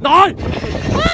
来。